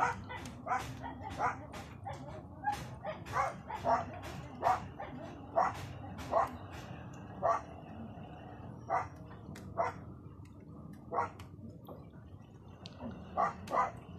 Fuck, fuck.